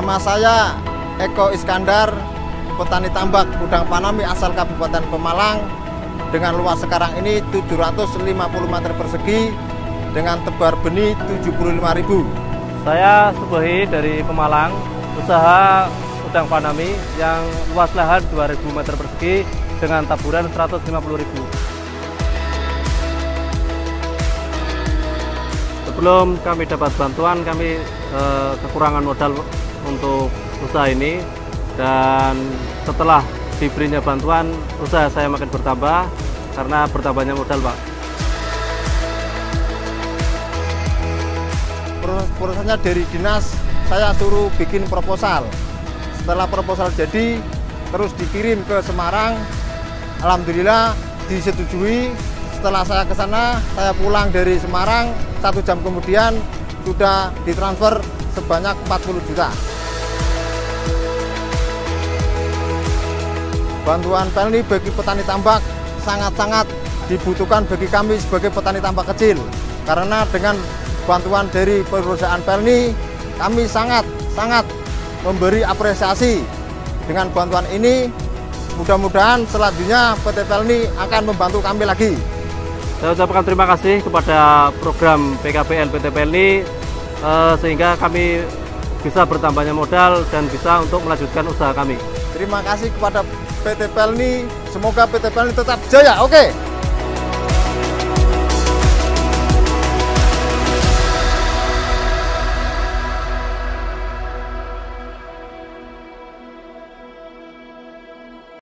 Nama saya Eko Iskandar, petani tambak udang panami asal Kabupaten Pemalang dengan luas sekarang ini 750 meter persegi dengan tebar benih 75.000. Saya Subohi dari Pemalang, usaha udang panami yang luas lahan 2000 meter persegi dengan taburan 150.000. Sebelum kami dapat bantuan, kami eh, kekurangan modal untuk usaha ini dan setelah diberinya bantuan, usaha saya makin bertambah karena bertambahnya modal, Pak. Proses- prosesnya dari dinas saya suruh bikin proposal. Setelah proposal jadi terus dikirim ke Semarang. Alhamdulillah disetujui. Setelah saya ke sana saya pulang dari Semarang. Satu jam kemudian sudah ditransfer sebanyak 40 juta. Bantuan Pelni bagi petani tambak sangat-sangat dibutuhkan bagi kami sebagai petani tambak kecil. Karena dengan bantuan dari perusahaan Pelni kami sangat sangat memberi apresiasi dengan bantuan ini. Mudah-mudahan selanjutnya PT Pelni akan membantu kami lagi. Saya ucapkan terima kasih kepada program PKPL PT PLNI eh, sehingga kami bisa bertambahnya modal dan bisa untuk melanjutkan usaha kami. terima kasih kepada PT Pelni. Semoga PT Pelni tetap jaya oke